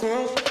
coração.